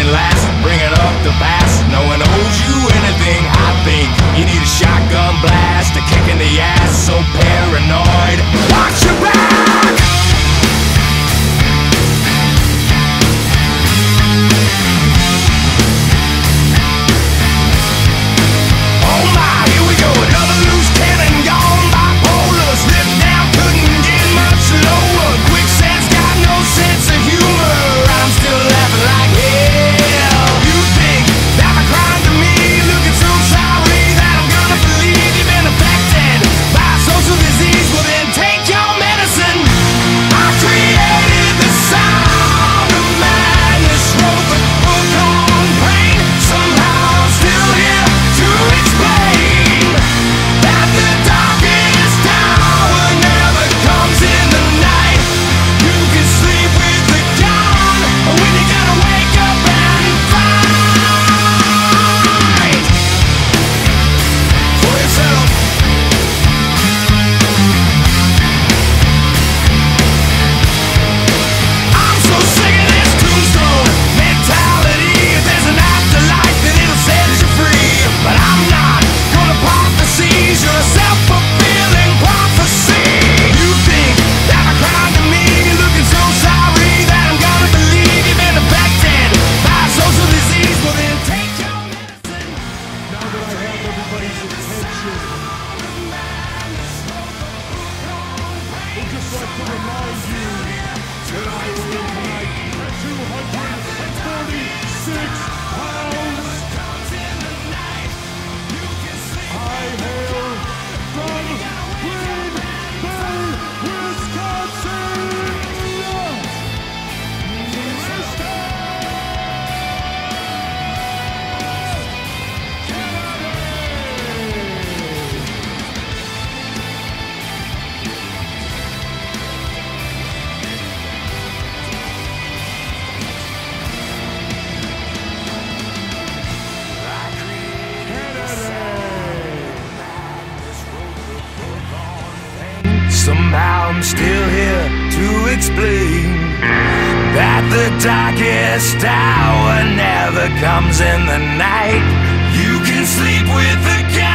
and last, it up to pass. Life somehow I'm still here to explain that the darkest hour never comes in the night. You can sleep with the cat.